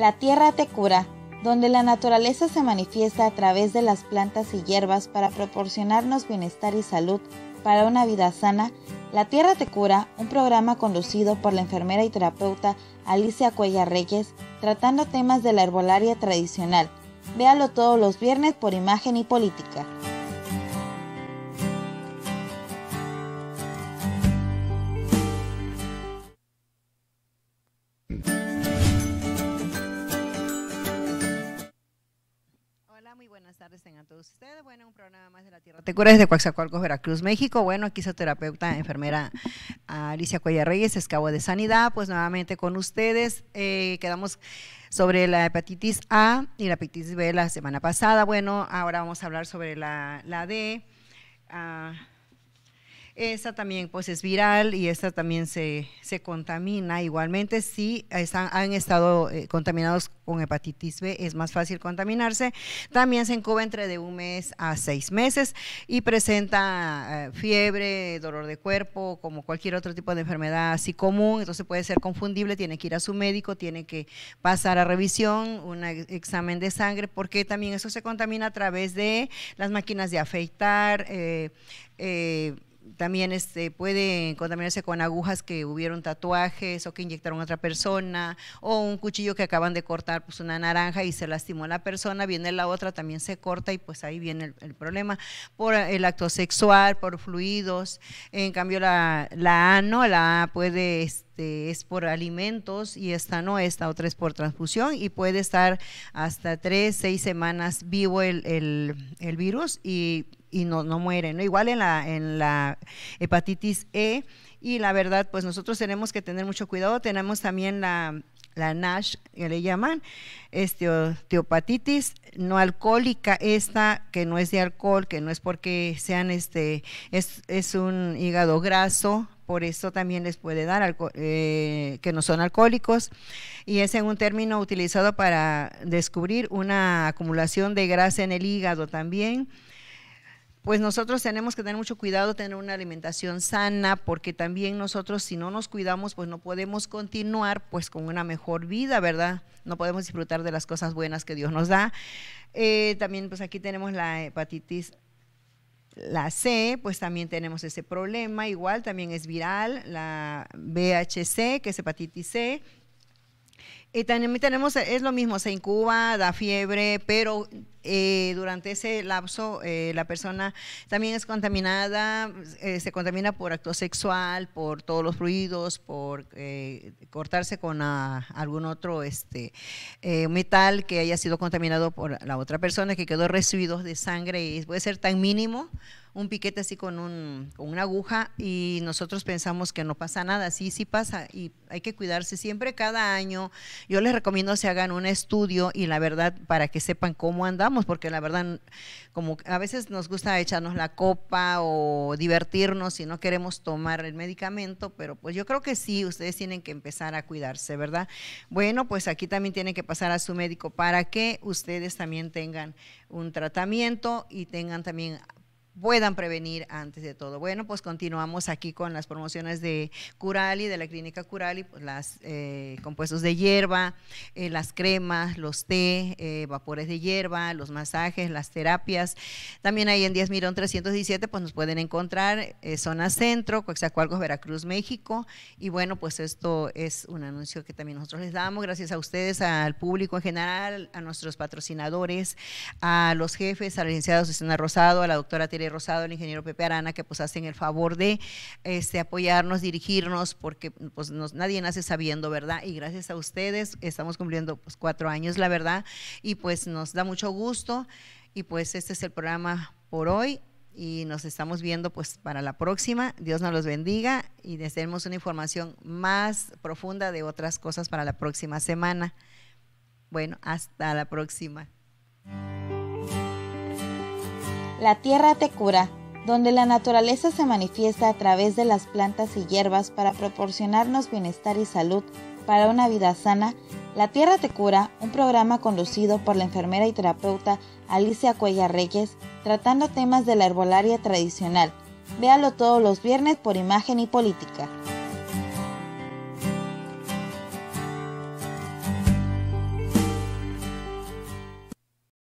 La tierra te cura, donde la naturaleza se manifiesta a través de las plantas y hierbas para proporcionarnos bienestar y salud para una vida sana. La Tierra te cura, un programa conducido por la enfermera y terapeuta Alicia Cuella Reyes, tratando temas de la herbolaria tradicional. Véalo todos los viernes por Imagen y Política. Tardes tengan todos ustedes. Bueno, un programa más de la Tierra Te Cura desde Coaxacualcos, Veracruz, México. Bueno, aquí su terapeuta, enfermera Alicia Cuella Reyes, escabo de sanidad. Pues nuevamente con ustedes eh, quedamos sobre la hepatitis A y la hepatitis B la semana pasada. Bueno, ahora vamos a hablar sobre la, la D. Ah, esta también pues es viral y esta también se, contamina. Igualmente, si están, han estado eh, contaminados con hepatitis B, es más fácil contaminarse. También se incuba entre de un mes a seis meses y presenta eh, fiebre, dolor de cuerpo, como cualquier otro tipo de enfermedad así común. Entonces puede ser confundible, tiene que ir a su médico, tiene que pasar a revisión, un examen de sangre, porque también eso se contamina a través de las máquinas de afeitar. Eh, también este, puede contaminarse con agujas que hubieron tatuajes o que inyectaron a otra persona o un cuchillo que acaban de cortar pues una naranja y se lastimó la persona, viene la otra, también se corta y pues ahí viene el, problema por el acto sexual, por fluidos. En cambio la, la A no, la A puede... Este, es por alimentos y esta no, esta otra es por transfusión y puede estar hasta tres, seis semanas vivo el, el, el virus y y no, no mueren. ¿no? Igual en la, en la hepatitis E y la verdad, pues nosotros tenemos que tener mucho cuidado. Tenemos también la, la NASH, que le llaman, este, teopatitis no alcohólica, esta que no es de alcohol, que no es porque sean, este, es, es un hígado graso, por eso también les puede dar eh, que no son alcohólicos y es en un término utilizado para descubrir una acumulación de grasa en el hígado también pues nosotros tenemos que tener mucho cuidado, tener una alimentación sana, porque también nosotros si no nos cuidamos, pues no podemos continuar pues con una mejor vida, ¿verdad? No podemos disfrutar de las cosas buenas que Dios nos da. Eh, también pues aquí tenemos la hepatitis la C, pues también tenemos ese problema, igual también es viral, la BHC, que es hepatitis C, y también tenemos, es lo mismo, se incuba, da fiebre, pero eh, durante ese lapso eh, la persona también es contaminada, eh, se contamina por acto sexual, por todos los ruidos, por cortarse con algún otro este, metal que haya sido contaminado por la otra persona, que quedó residuos de sangre y puede ser tan mínimo un piquete así con, un, con una aguja y nosotros pensamos que no pasa nada, sí, sí pasa y hay que cuidarse siempre cada año. Yo les recomiendo se hagan un estudio y la verdad para que sepan cómo andamos, porque la verdad como a veces nos gusta echarnos la copa o divertirnos y no queremos tomar el medicamento, pero pues yo creo que sí, ustedes tienen que empezar a cuidarse, ¿verdad? Bueno, pues aquí también tienen que pasar a su médico para que ustedes también tengan un tratamiento y tengan también puedan prevenir antes de todo. Bueno, pues continuamos aquí con las promociones de Curali, de la clínica Curali, pues las eh, compuestos de hierba, eh, las cremas, los té, eh, vapores de hierba, los masajes, las terapias. También ahí en 10 Mirón 317, pues nos pueden encontrar zona centro, Coexacualcos, Veracruz, México. Y bueno, pues esto es un anuncio que también nosotros les damos, gracias a ustedes, al público en general, a nuestros patrocinadores, a los jefes, a la licenciada Susana Rosado, a la doctora Tere Rosado, el ingeniero Pepe Arana, que pues hacen el favor de este, apoyarnos, dirigirnos, porque pues nadie nace sabiendo, ¿verdad? Y gracias a ustedes estamos cumpliendo pues cuatro años, la verdad, y pues nos da mucho gusto. Y pues este es el programa por hoy y nos estamos viendo pues para la próxima. Dios nos los bendiga y deseemos una información más profunda de otras cosas para la próxima semana. Bueno, hasta la próxima. La tierra te cura, donde la naturaleza se manifiesta a través de las plantas y hierbas para proporcionarnos bienestar y salud para una vida sana. La Tierra te cura, un programa conducido por la enfermera y terapeuta Alicia Cuella Reyes, tratando temas de la herbolaria tradicional. Véalo todos los viernes por Imagen y Política.